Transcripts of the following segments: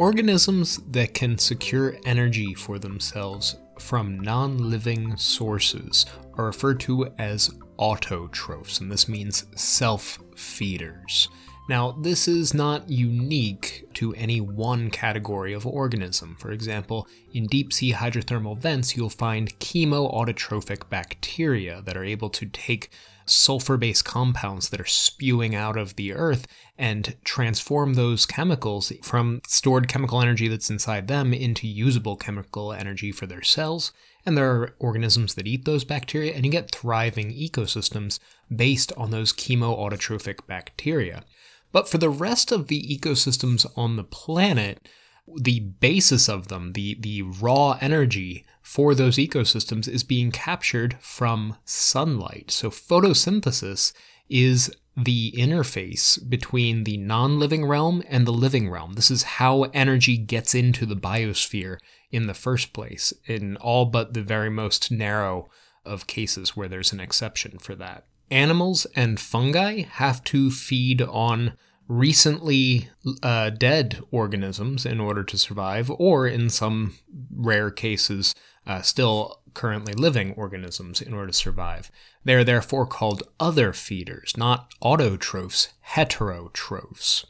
Organisms that can secure energy for themselves from non living sources are referred to as autotrophs, and this means self feeders. Now, this is not unique to any one category of organism. For example, in deep sea hydrothermal vents, you'll find chemoautotrophic bacteria that are able to take sulfur based compounds that are spewing out of the earth and transform those chemicals from stored chemical energy that's inside them into usable chemical energy for their cells. And there are organisms that eat those bacteria, and you get thriving ecosystems based on those chemoautotrophic bacteria. But for the rest of the ecosystems on the planet, the basis of them, the, the raw energy for those ecosystems is being captured from sunlight. So photosynthesis is the interface between the non living realm and the living realm. This is how energy gets into the biosphere in the first place, in all but the very most narrow of cases where there's an exception for that. Animals and fungi have to feed on recently uh, dead organisms in order to survive, or in some rare cases, uh, still currently living organisms in order to survive. They are therefore called other feeders, not autotrophs, heterotrophs.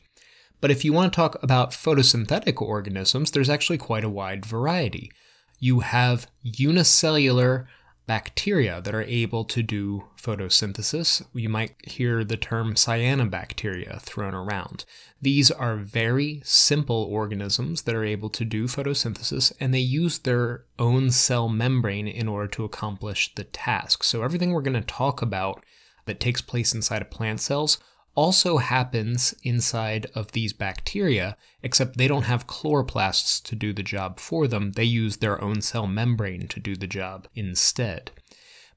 But if you want to talk about photosynthetic organisms, there's actually quite a wide variety. You have unicellular bacteria that are able to do photosynthesis. You might hear the term cyanobacteria thrown around. These are very simple organisms that are able to do photosynthesis and they use their own cell membrane in order to accomplish the task. So, everything we're going to talk about that takes place inside of plant cells also happens inside of these bacteria, except they don't have chloroplasts to do the job for them. They use their own cell membrane to do the job instead.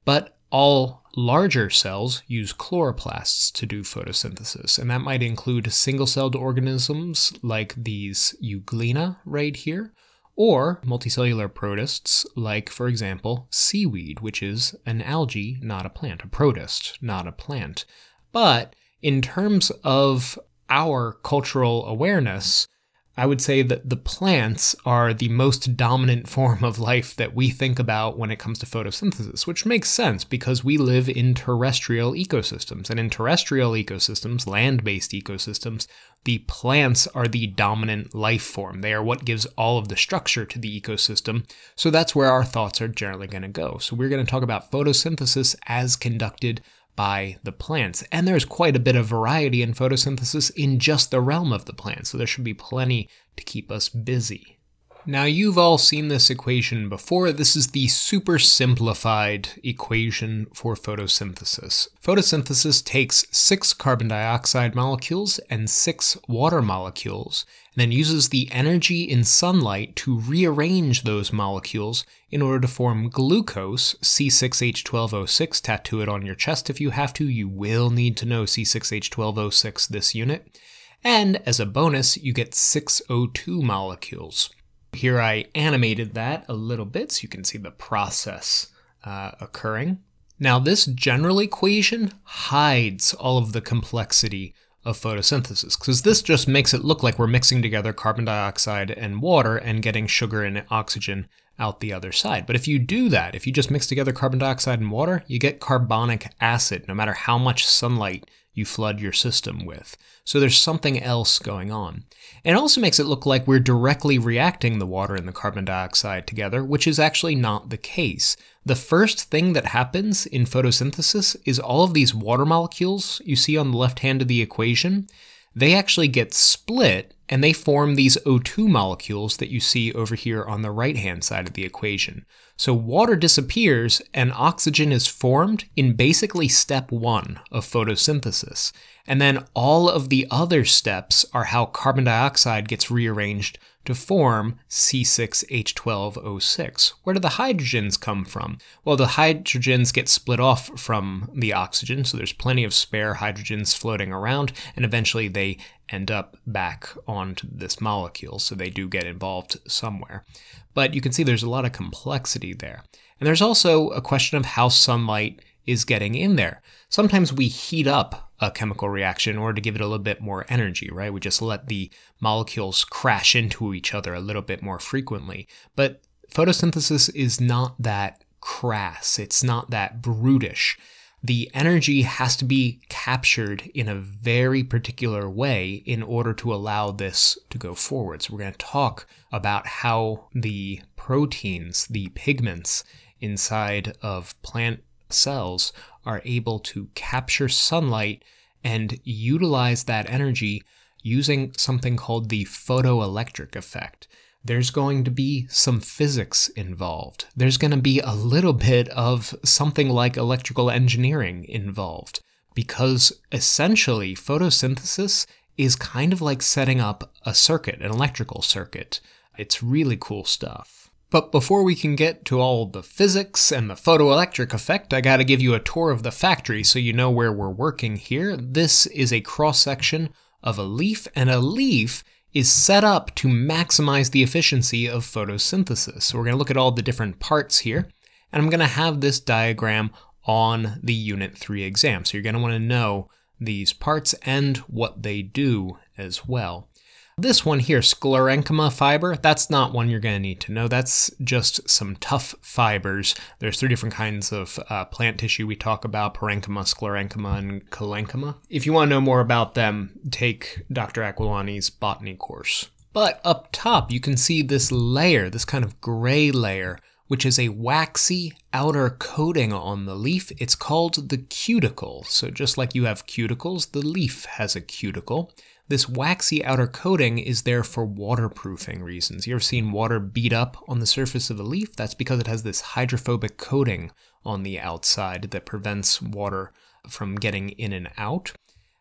But all larger cells use chloroplasts to do photosynthesis, and that might include single celled organisms like these euglena right here, or multicellular protists like, for example, seaweed, which is an algae, not a plant, a protist, not a plant. But in terms of our cultural awareness, I would say that the plants are the most dominant form of life that we think about when it comes to photosynthesis, which makes sense because we live in terrestrial ecosystems. And in terrestrial ecosystems, land based ecosystems, the plants are the dominant life form. They are what gives all of the structure to the ecosystem. So that's where our thoughts are generally going to go. So we're going to talk about photosynthesis as conducted by the plants. And there's quite a bit of variety in photosynthesis in just the realm of the plant, so there should be plenty to keep us busy. Now, you've all seen this equation before. This is the super simplified equation for photosynthesis. Photosynthesis takes six carbon dioxide molecules and six water molecules, and then uses the energy in sunlight to rearrange those molecules in order to form glucose, C6H12O6. Tattoo it on your chest if you have to. You will need to know C6H12O6 this unit. And as a bonus, you get six O2 molecules. Here I animated that a little bit so you can see the process uh, occurring. Now, this general equation hides all of the complexity of photosynthesis because this just makes it look like we're mixing together carbon dioxide and water and getting sugar and oxygen out the other side. But if you do that, if you just mix together carbon dioxide and water, you get carbonic acid no matter how much sunlight you flood your system with. So there's something else going on. And it also makes it look like we're directly reacting the water and the carbon dioxide together, which is actually not the case. The first thing that happens in photosynthesis is all of these water molecules you see on the left hand of the equation, they actually get split and they form these O2 molecules that you see over here on the right hand side of the equation. So water disappears and oxygen is formed in basically step one of photosynthesis. And then all of the other steps are how carbon dioxide gets rearranged to form C6H12O6. Where do the hydrogens come from? Well, the hydrogens get split off from the oxygen, so there's plenty of spare hydrogens floating around, and eventually they end up back onto this molecule, so they do get involved somewhere. But you can see there's a lot of complexity there. And there's also a question of how sunlight is getting in there. Sometimes we heat up a chemical reaction in order to give it a little bit more energy, right? We just let the molecules crash into each other a little bit more frequently. But photosynthesis is not that crass, it's not that brutish. The energy has to be captured in a very particular way in order to allow this to go forward. So, we're going to talk about how the proteins, the pigments inside of plant cells, are able to capture sunlight and utilize that energy using something called the photoelectric effect there's going to be some physics involved. There's going to be a little bit of something like electrical engineering involved, because essentially photosynthesis is kind of like setting up a circuit, an electrical circuit. It's really cool stuff. But before we can get to all the physics and the photoelectric effect, I gotta give you a tour of the factory so you know where we're working here. This is a cross section of a leaf, and a leaf is set up to maximize the efficiency of photosynthesis. So we're going to look at all the different parts here, and I'm going to have this diagram on the Unit 3 exam. So you're going to want to know these parts and what they do as well. This one here, sclerenchyma fiber, that's not one you're going to need to know. That's just some tough fibers. There's three different kinds of uh, plant tissue we talk about, parenchyma, sclerenchyma, and collenchyma. If you want to know more about them, take Dr. Aquilani's botany course. But up top, you can see this layer, this kind of gray layer, which is a waxy outer coating on the leaf. It's called the cuticle. So just like you have cuticles, the leaf has a cuticle. This waxy outer coating is there for waterproofing reasons. You ever seen water beat up on the surface of a leaf? That's because it has this hydrophobic coating on the outside that prevents water from getting in and out.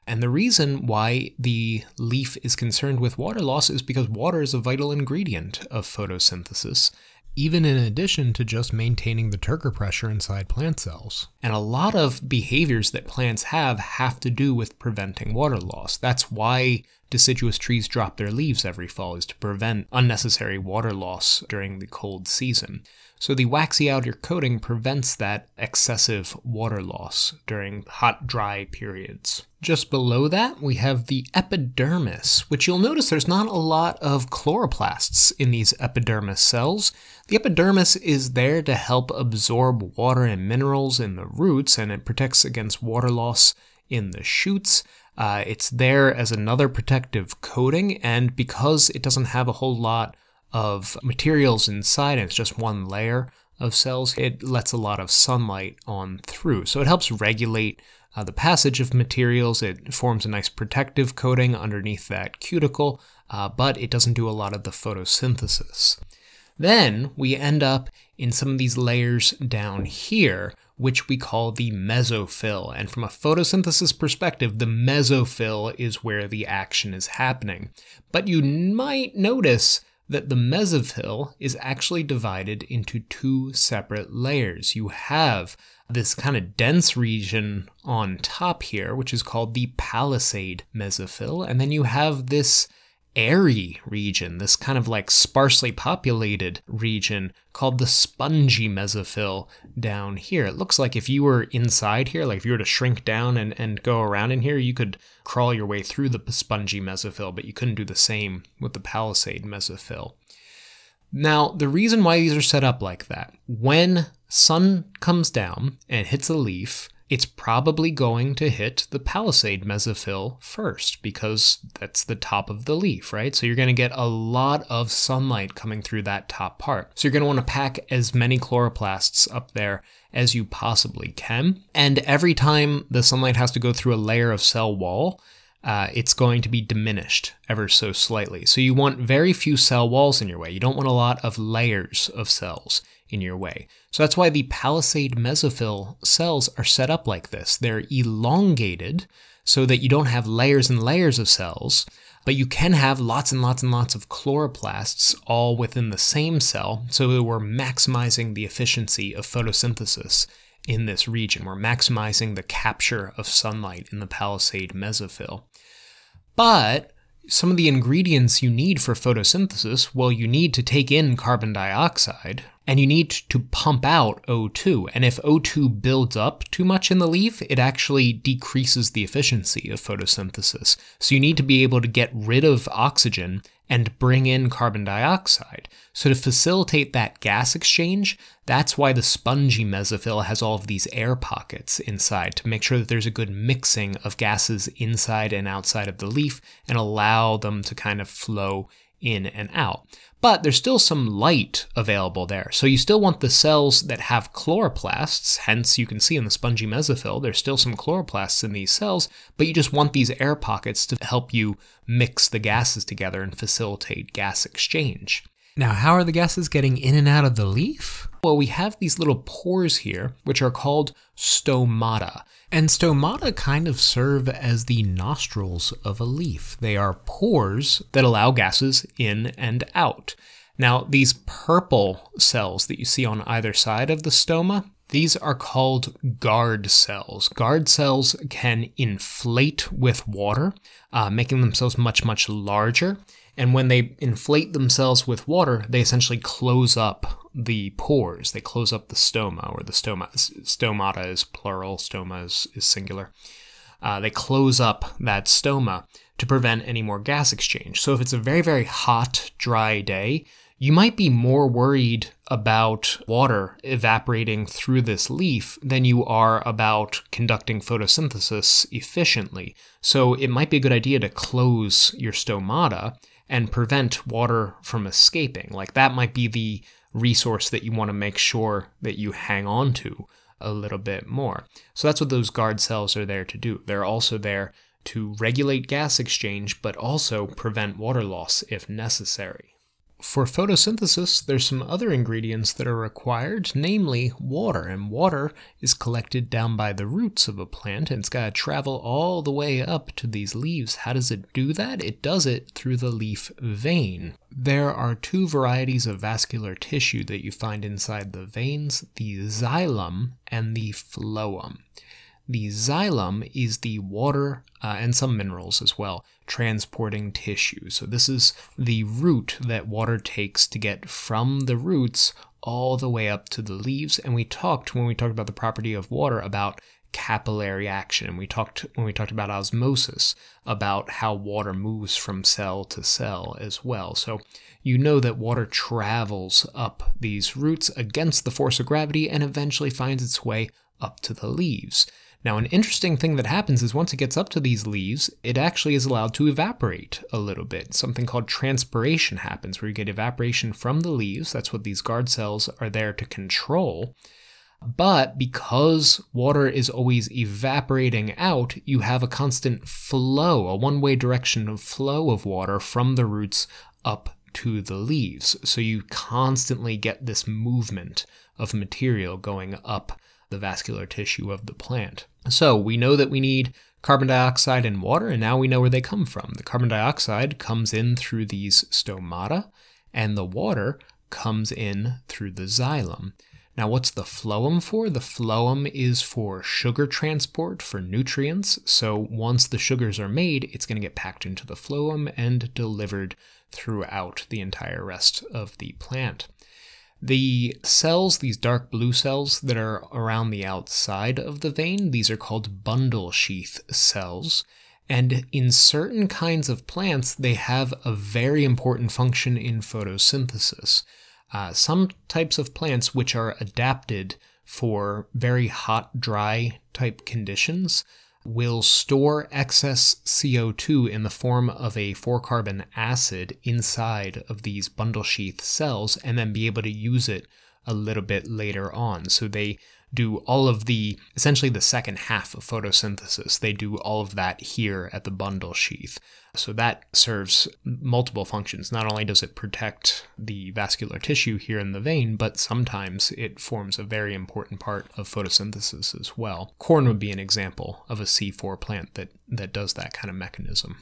And the reason why the leaf is concerned with water loss is because water is a vital ingredient of photosynthesis even in addition to just maintaining the turgor pressure inside plant cells. And a lot of behaviors that plants have have to do with preventing water loss. That's why deciduous trees drop their leaves every fall is to prevent unnecessary water loss during the cold season. So the waxy outer coating prevents that excessive water loss during hot, dry periods. Just below that, we have the epidermis, which you'll notice there's not a lot of chloroplasts in these epidermis cells. The epidermis is there to help absorb water and minerals in the roots, and it protects against water loss in the shoots. Uh, it's there as another protective coating, and because it doesn't have a whole lot of materials inside, and it's just one layer of cells, it lets a lot of sunlight on through. So it helps regulate uh, the passage of materials. It forms a nice protective coating underneath that cuticle, uh, but it doesn't do a lot of the photosynthesis. Then we end up in some of these layers down here, which we call the mesophyll. And from a photosynthesis perspective, the mesophyll is where the action is happening. But you might notice that the mesophyll is actually divided into two separate layers. You have this kind of dense region on top here, which is called the palisade mesophyll, and then you have this airy region, this kind of like sparsely populated region called the spongy mesophyll down here. It looks like if you were inside here, like if you were to shrink down and, and go around in here, you could crawl your way through the spongy mesophyll, but you couldn't do the same with the palisade mesophyll. Now, the reason why these are set up like that, when sun comes down and hits a leaf, it's probably going to hit the palisade mesophyll first because that's the top of the leaf, right? So you're going to get a lot of sunlight coming through that top part. So you're going to want to pack as many chloroplasts up there as you possibly can. And every time the sunlight has to go through a layer of cell wall, uh, it's going to be diminished ever so slightly. So you want very few cell walls in your way. You don't want a lot of layers of cells in your way. So that's why the palisade mesophyll cells are set up like this. They're elongated so that you don't have layers and layers of cells, but you can have lots and lots and lots of chloroplasts all within the same cell, so we're maximizing the efficiency of photosynthesis in this region. We're maximizing the capture of sunlight in the palisade mesophyll. But some of the ingredients you need for photosynthesis, well, you need to take in carbon dioxide and you need to pump out O2. And if O2 builds up too much in the leaf, it actually decreases the efficiency of photosynthesis. So you need to be able to get rid of oxygen and bring in carbon dioxide. So, to facilitate that gas exchange, that's why the spongy mesophyll has all of these air pockets inside to make sure that there's a good mixing of gases inside and outside of the leaf and allow them to kind of flow in and out but there's still some light available there. So you still want the cells that have chloroplasts, hence you can see in the spongy mesophyll, there's still some chloroplasts in these cells, but you just want these air pockets to help you mix the gases together and facilitate gas exchange. Now, how are the gases getting in and out of the leaf? Well, we have these little pores here, which are called stomata. And stomata kind of serve as the nostrils of a leaf. They are pores that allow gases in and out. Now, these purple cells that you see on either side of the stoma, these are called guard cells. Guard cells can inflate with water, uh, making themselves much, much larger. And when they inflate themselves with water, they essentially close up the pores. They close up the stoma, or the stoma. Stomata is plural, stoma is, is singular. Uh, they close up that stoma to prevent any more gas exchange. So if it's a very, very hot, dry day, you might be more worried about water evaporating through this leaf than you are about conducting photosynthesis efficiently. So it might be a good idea to close your stomata and prevent water from escaping. Like that might be the resource that you want to make sure that you hang on to a little bit more. So that's what those guard cells are there to do. They're also there to regulate gas exchange, but also prevent water loss if necessary. For photosynthesis, there's some other ingredients that are required, namely water. And water is collected down by the roots of a plant and it's got to travel all the way up to these leaves. How does it do that? It does it through the leaf vein. There are two varieties of vascular tissue that you find inside the veins the xylem and the phloem. The xylem is the water uh, and some minerals as well transporting tissue. So this is the route that water takes to get from the roots all the way up to the leaves. And we talked when we talked about the property of water about capillary action. And we talked when we talked about osmosis about how water moves from cell to cell as well. So you know that water travels up these roots against the force of gravity and eventually finds its way up to the leaves. Now, an interesting thing that happens is once it gets up to these leaves, it actually is allowed to evaporate a little bit. Something called transpiration happens, where you get evaporation from the leaves. That's what these guard cells are there to control. But because water is always evaporating out, you have a constant flow, a one way direction of flow of water from the roots up to the leaves. So you constantly get this movement of material going up the vascular tissue of the plant. So we know that we need carbon dioxide and water, and now we know where they come from. The carbon dioxide comes in through these stomata, and the water comes in through the xylem. Now, what's the phloem for? The phloem is for sugar transport for nutrients. So, once the sugars are made, it's going to get packed into the phloem and delivered throughout the entire rest of the plant. The cells, these dark blue cells that are around the outside of the vein, these are called bundle sheath cells. And in certain kinds of plants, they have a very important function in photosynthesis. Uh, some types of plants which are adapted for very hot, dry type conditions will store excess CO2 in the form of a four carbon acid inside of these bundle sheath cells and then be able to use it a little bit later on. So they do all of the essentially the second half of photosynthesis. They do all of that here at the bundle sheath. So that serves multiple functions. Not only does it protect the vascular tissue here in the vein, but sometimes it forms a very important part of photosynthesis as well. Corn would be an example of a C4 plant that, that does that kind of mechanism.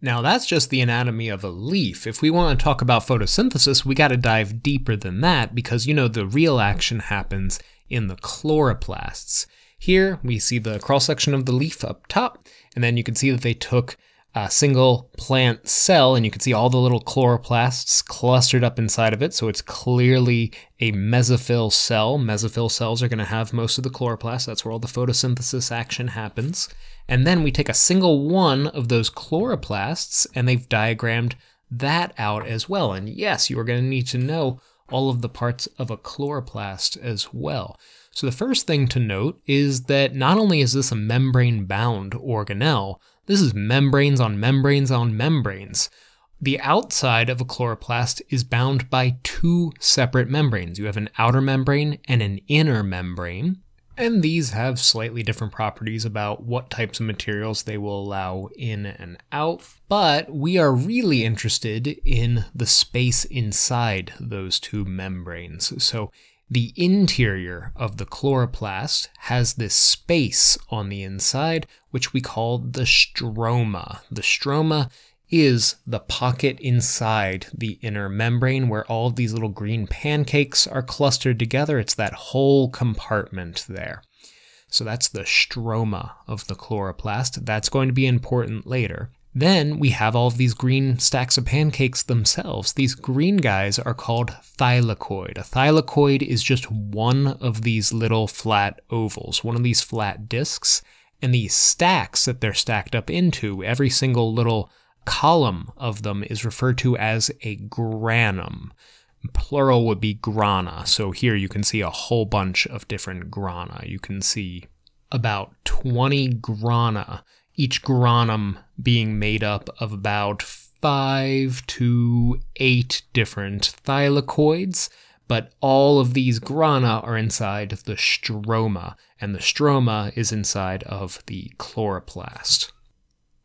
Now, that's just the anatomy of a leaf. If we want to talk about photosynthesis, we got to dive deeper than that because, you know, the real action happens in the chloroplasts. Here, we see the cross section of the leaf up top, and then you can see that they took a single plant cell, and you can see all the little chloroplasts clustered up inside of it. So it's clearly a mesophyll cell. Mesophyll cells are going to have most of the chloroplasts. That's where all the photosynthesis action happens. And then we take a single one of those chloroplasts, and they've diagrammed that out as well. And yes, you are going to need to know all of the parts of a chloroplast as well. So the first thing to note is that not only is this a membrane bound organelle, this is membranes on membranes on membranes. The outside of a chloroplast is bound by two separate membranes. You have an outer membrane and an inner membrane. And these have slightly different properties about what types of materials they will allow in and out. But we are really interested in the space inside those two membranes. So the interior of the chloroplast has this space on the inside, which we call the stroma. The stroma is the pocket inside the inner membrane where all of these little green pancakes are clustered together. It's that whole compartment there. So that's the stroma of the chloroplast. That's going to be important later. Then we have all of these green stacks of pancakes themselves. These green guys are called thylakoid. A thylakoid is just one of these little flat ovals, one of these flat discs. And these stacks that they're stacked up into, every single little column of them is referred to as a granum. Plural would be grana. So here you can see a whole bunch of different grana. You can see about 20 grana each granum being made up of about five to eight different thylakoids, but all of these grana are inside the stroma, and the stroma is inside of the chloroplast.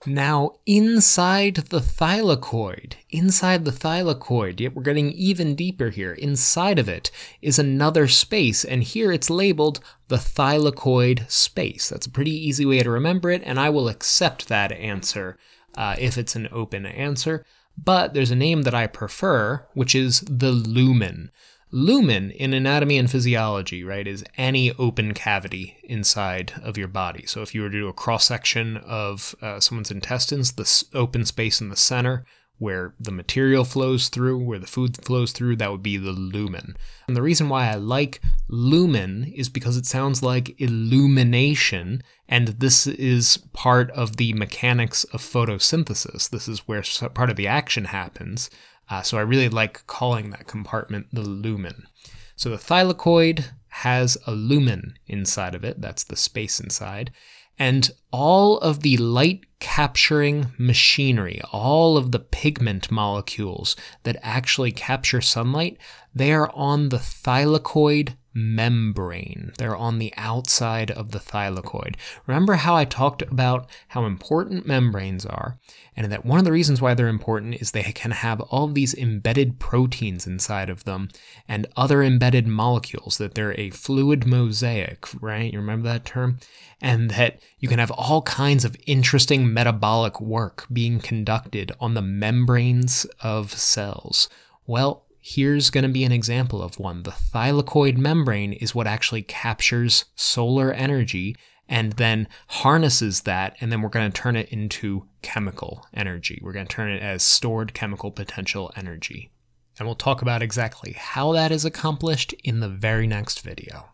Now, inside the thylakoid, inside the thylakoid, yet we're getting even deeper here, inside of it is another space, and here it's labeled the thylakoid space. That's a pretty easy way to remember it, and I will accept that answer uh, if it's an open answer. But there's a name that I prefer, which is the lumen. Lumen in anatomy and physiology, right, is any open cavity inside of your body. So if you were to do a cross section of uh, someone's intestines, the open space in the center where the material flows through, where the food flows through, that would be the lumen. And the reason why I like lumen is because it sounds like illumination, and this is part of the mechanics of photosynthesis. This is where part of the action happens. Uh, so I really like calling that compartment the lumen. So the thylakoid has a lumen inside of it, that's the space inside, and all of the light capturing machinery, all of the pigment molecules that actually capture sunlight, they are on the thylakoid membrane. They're on the outside of the thylakoid. Remember how I talked about how important membranes are, and that one of the reasons why they're important is they can have all these embedded proteins inside of them and other embedded molecules, that they're a fluid mosaic, right? You remember that term? And that you can have all kinds of interesting metabolic work being conducted on the membranes of cells. Well, Here's going to be an example of one. The thylakoid membrane is what actually captures solar energy and then harnesses that, and then we're going to turn it into chemical energy. We're going to turn it as stored chemical potential energy. And we'll talk about exactly how that is accomplished in the very next video.